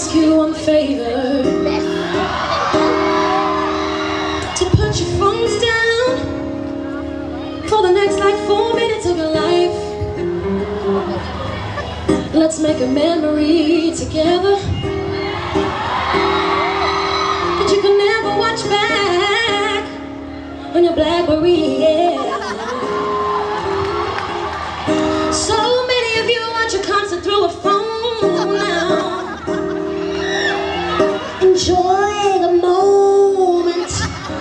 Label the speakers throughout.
Speaker 1: ask you one favor. To put your phones down For the next like four minutes of your life. Let's make a memory together That you can never watch back On your Blackberry, yeah Enjoy the moment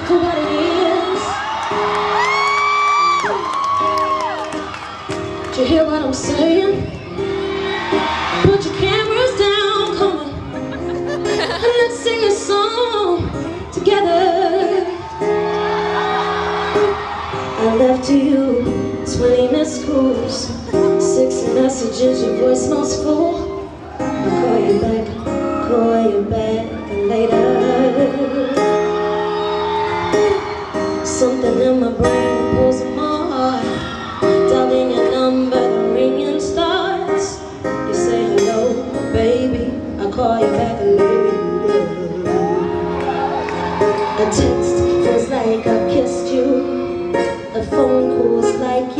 Speaker 1: for what it is. Do you hear what I'm saying? Put your cameras down, come on. And let's sing a song together. I left you 20 missed calls Six messages, your voice voicemail's full way you back later. Something in my brain pulls on my heart Dialing your number, the ringing starts You say hello, baby, I call you back later. A text feels like I've kissed you. A phone call's like